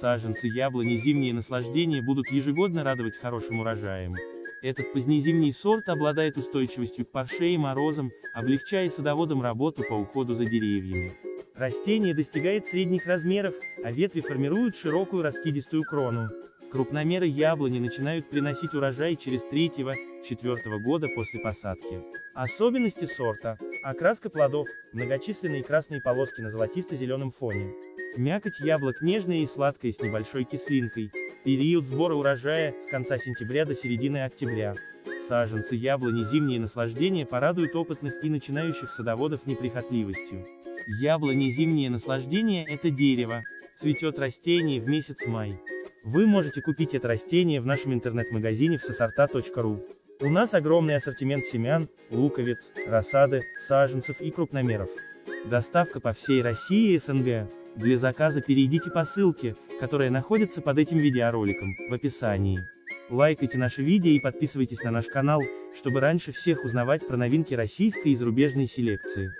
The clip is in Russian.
Саженцы яблони зимние наслаждения будут ежегодно радовать хорошим урожаем. Этот позднезимний сорт обладает устойчивостью к парше и морозам, облегчая садоводам работу по уходу за деревьями. Растение достигает средних размеров, а ветви формируют широкую раскидистую крону. Крупномеры яблони начинают приносить урожай через 3-4 года после посадки. Особенности сорта. Окраска плодов, многочисленные красные полоски на золотисто-зеленом фоне. Мякоть яблок нежная и сладкая с небольшой кислинкой. Период сбора урожая с конца сентября до середины октября. Саженцы яблони зимние наслаждения порадуют опытных и начинающих садоводов неприхотливостью. Яблони зимние наслаждения – это дерево. Цветет растение в месяц май. Вы можете купить это растение в нашем интернет-магазине в сосорта.ру. У нас огромный ассортимент семян, луковиц, рассады, саженцев и крупномеров. Доставка по всей России и СНГ. Для заказа перейдите по ссылке, которая находится под этим видеороликом, в описании. Лайкайте наши видео и подписывайтесь на наш канал, чтобы раньше всех узнавать про новинки российской и зарубежной селекции.